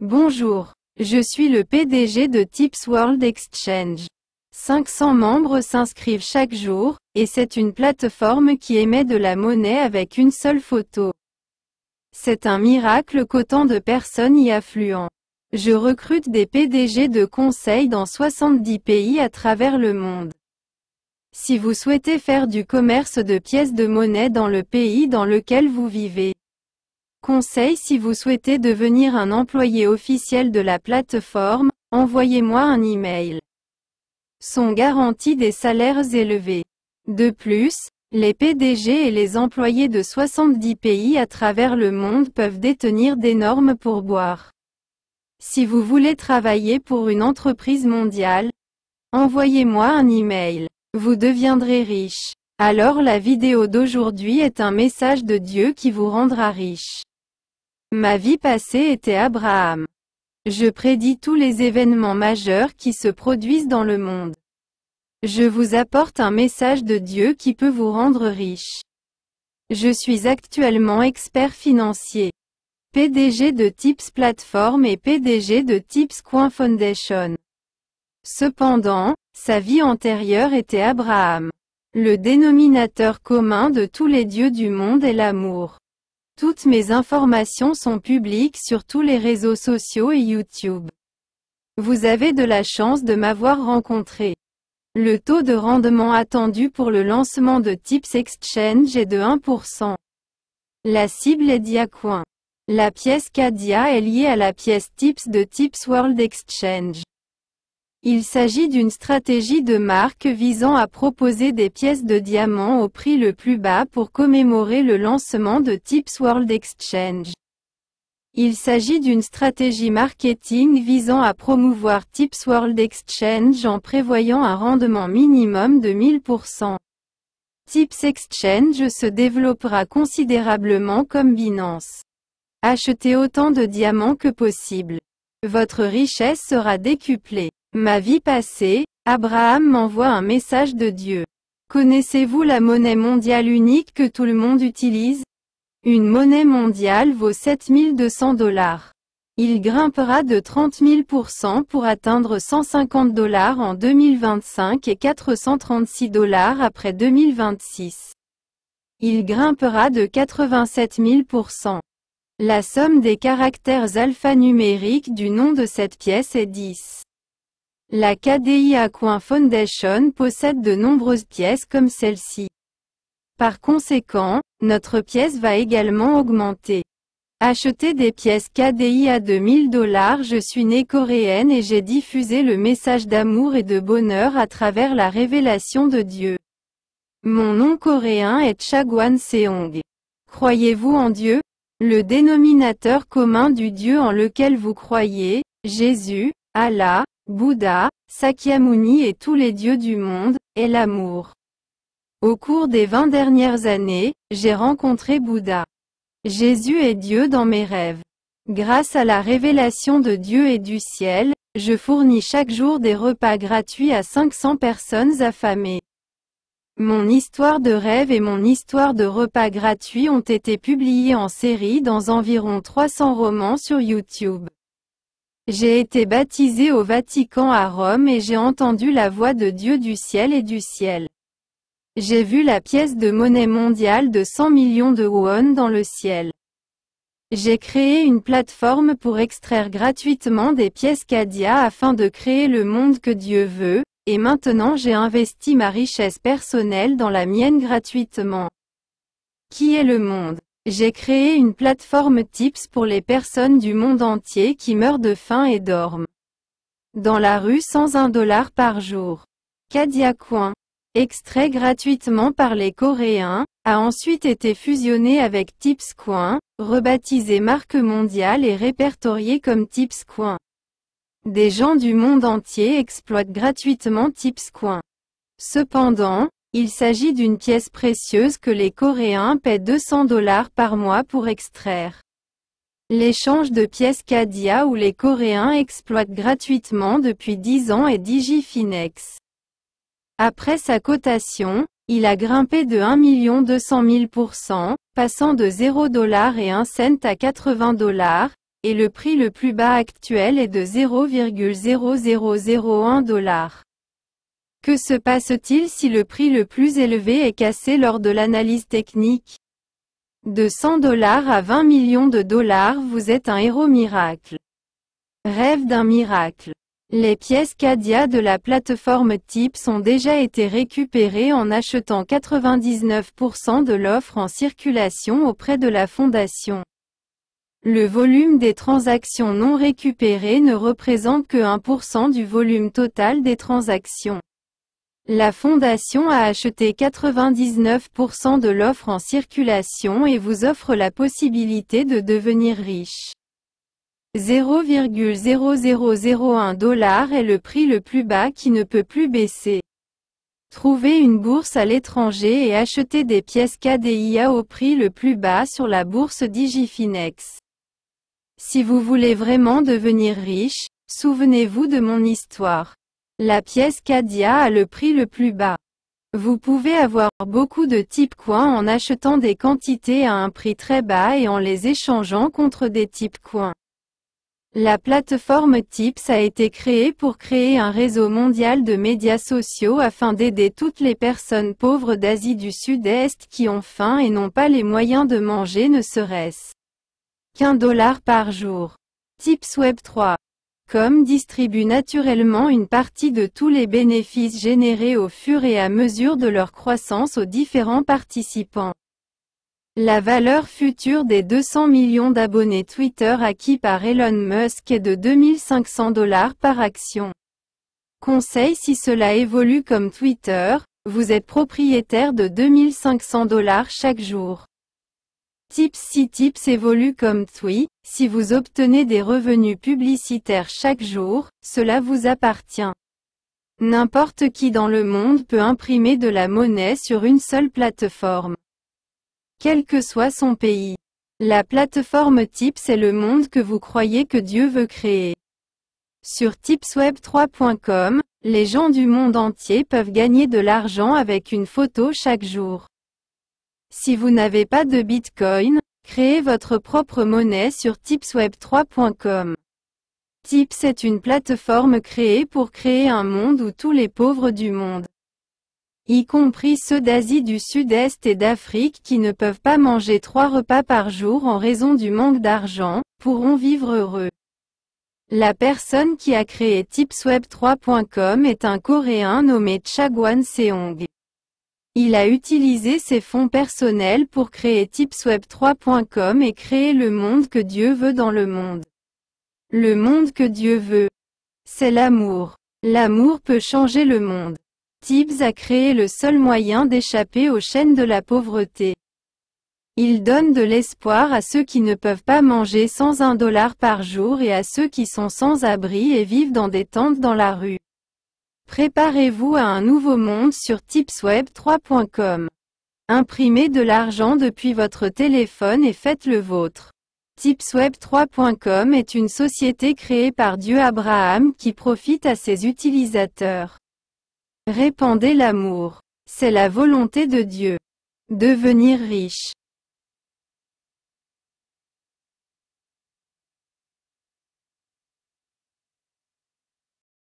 Bonjour. Je suis le PDG de Tips World Exchange. 500 membres s'inscrivent chaque jour, et c'est une plateforme qui émet de la monnaie avec une seule photo. C'est un miracle qu'autant de personnes y affluent. Je recrute des PDG de conseils dans 70 pays à travers le monde. Si vous souhaitez faire du commerce de pièces de monnaie dans le pays dans lequel vous vivez, Conseil si vous souhaitez devenir un employé officiel de la plateforme, envoyez-moi un email. Sont garantis des salaires élevés. De plus, les PDG et les employés de 70 pays à travers le monde peuvent détenir d'énormes pourboires. Si vous voulez travailler pour une entreprise mondiale, envoyez-moi un email. Vous deviendrez riche. Alors la vidéo d'aujourd'hui est un message de Dieu qui vous rendra riche. Ma vie passée était Abraham. Je prédis tous les événements majeurs qui se produisent dans le monde. Je vous apporte un message de Dieu qui peut vous rendre riche. Je suis actuellement expert financier. PDG de Tips Platform et PDG de Tips Coin Foundation. Cependant, sa vie antérieure était Abraham. Le dénominateur commun de tous les dieux du monde est l'amour. Toutes mes informations sont publiques sur tous les réseaux sociaux et YouTube. Vous avez de la chance de m'avoir rencontré. Le taux de rendement attendu pour le lancement de Tips Exchange est de 1%. La cible est Diacoin. La pièce Cadia est liée à la pièce Tips de Tips World Exchange. Il s'agit d'une stratégie de marque visant à proposer des pièces de diamant au prix le plus bas pour commémorer le lancement de Tips World Exchange. Il s'agit d'une stratégie marketing visant à promouvoir Tips World Exchange en prévoyant un rendement minimum de 1000%. Tips Exchange se développera considérablement comme Binance. Achetez autant de diamants que possible. Votre richesse sera décuplée. Ma vie passée, Abraham m'envoie un message de Dieu. Connaissez-vous la monnaie mondiale unique que tout le monde utilise? Une monnaie mondiale vaut 7200 dollars. Il grimpera de 30 000% pour atteindre 150 dollars en 2025 et 436 dollars après 2026. Il grimpera de 87 000%. La somme des caractères alphanumériques du nom de cette pièce est 10. La KDI Aquin Foundation possède de nombreuses pièces comme celle-ci. Par conséquent, notre pièce va également augmenter. Acheter des pièces KDI à 2000 dollars Je suis née coréenne et j'ai diffusé le message d'amour et de bonheur à travers la révélation de Dieu. Mon nom coréen est Chagwan Seong. Croyez-vous en Dieu? Le dénominateur commun du Dieu en lequel vous croyez, Jésus, Allah, Bouddha, Sakyamuni et tous les dieux du monde, est l'amour. Au cours des 20 dernières années, j'ai rencontré Bouddha. Jésus est Dieu dans mes rêves. Grâce à la révélation de Dieu et du ciel, je fournis chaque jour des repas gratuits à 500 personnes affamées. Mon histoire de rêve et mon histoire de repas gratuits ont été publiées en série dans environ 300 romans sur YouTube. J'ai été baptisé au Vatican à Rome et j'ai entendu la voix de Dieu du ciel et du ciel. J'ai vu la pièce de monnaie mondiale de 100 millions de won dans le ciel. J'ai créé une plateforme pour extraire gratuitement des pièces Cadia afin de créer le monde que Dieu veut, et maintenant j'ai investi ma richesse personnelle dans la mienne gratuitement. Qui est le monde? J'ai créé une plateforme Tips pour les personnes du monde entier qui meurent de faim et dorment dans la rue sans un dollar par jour. Kadia Coin, extrait gratuitement par les Coréens, a ensuite été fusionné avec Tips Coin, rebaptisé marque mondiale et répertorié comme Tips Coin. Des gens du monde entier exploitent gratuitement Tips Coin. Cependant, il s'agit d'une pièce précieuse que les Coréens paient 200 dollars par mois pour extraire. L'échange de pièces Cadia où les Coréens exploitent gratuitement depuis 10 ans est Digifinex. Après sa cotation, il a grimpé de 1 200 000%, passant de 0 dollars et 1 cent à 80 dollars, et le prix le plus bas actuel est de 0,0001 dollars. Que se passe-t-il si le prix le plus élevé est cassé lors de l'analyse technique? De 100 dollars à 20 millions de dollars vous êtes un héros miracle. Rêve d'un miracle. Les pièces Cadia de la plateforme TIPS ont déjà été récupérées en achetant 99% de l'offre en circulation auprès de la fondation. Le volume des transactions non récupérées ne représente que 1% du volume total des transactions. La fondation a acheté 99% de l'offre en circulation et vous offre la possibilité de devenir riche. 0,0001 dollar est le prix le plus bas qui ne peut plus baisser. Trouvez une bourse à l'étranger et achetez des pièces KDIA au prix le plus bas sur la bourse Digifinex. Si vous voulez vraiment devenir riche, souvenez-vous de mon histoire. La pièce Cadia a le prix le plus bas. Vous pouvez avoir beaucoup de types coins en achetant des quantités à un prix très bas et en les échangeant contre des types coins. La plateforme TIPS a été créée pour créer un réseau mondial de médias sociaux afin d'aider toutes les personnes pauvres d'Asie du Sud-Est qui ont faim et n'ont pas les moyens de manger ne serait-ce qu'un dollar par jour. TIPS Web 3. Com distribue naturellement une partie de tous les bénéfices générés au fur et à mesure de leur croissance aux différents participants. La valeur future des 200 millions d'abonnés Twitter acquis par Elon Musk est de 2500 dollars par action. Conseil si cela évolue comme Twitter, vous êtes propriétaire de 2500 dollars chaque jour. Tips si Tips évolue comme Twi, si vous obtenez des revenus publicitaires chaque jour, cela vous appartient. N'importe qui dans le monde peut imprimer de la monnaie sur une seule plateforme quel que soit son pays. La plateforme Tips est le monde que vous croyez que Dieu veut créer. Sur tipsweb3.com, les gens du monde entier peuvent gagner de l'argent avec une photo chaque jour. Si vous n'avez pas de Bitcoin, créez votre propre monnaie sur tipsweb3.com. Tips est une plateforme créée pour créer un monde où tous les pauvres du monde y compris ceux d'Asie du Sud-Est et d'Afrique qui ne peuvent pas manger trois repas par jour en raison du manque d'argent, pourront vivre heureux. La personne qui a créé tipsweb3.com est un Coréen nommé Chagwan Seong. Il a utilisé ses fonds personnels pour créer tipsweb3.com et créer le monde que Dieu veut dans le monde. Le monde que Dieu veut. C'est l'amour. L'amour peut changer le monde. Tibbs a créé le seul moyen d'échapper aux chaînes de la pauvreté. Il donne de l'espoir à ceux qui ne peuvent pas manger sans un dollar par jour et à ceux qui sont sans abri et vivent dans des tentes dans la rue. Préparez-vous à un nouveau monde sur tipsweb3.com. Imprimez de l'argent depuis votre téléphone et faites le vôtre. Tipsweb3.com est une société créée par Dieu Abraham qui profite à ses utilisateurs. Répandez l'amour. C'est la volonté de Dieu. Devenir riche.